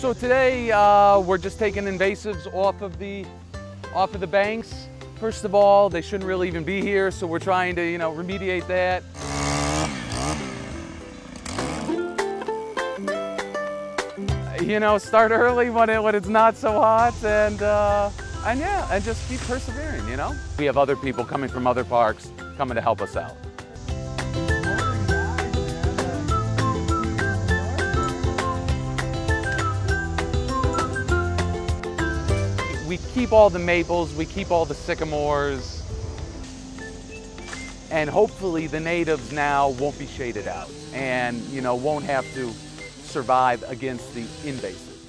So today uh, we're just taking invasives off of the off of the banks. First of all, they shouldn't really even be here, so we're trying to you know remediate that. You know, start early when it when it's not so hot, and uh, and yeah, and just keep persevering. You know, we have other people coming from other parks coming to help us out. We keep all the maples, we keep all the sycamores, and hopefully the natives now won't be shaded out and you know won't have to survive against the invasives.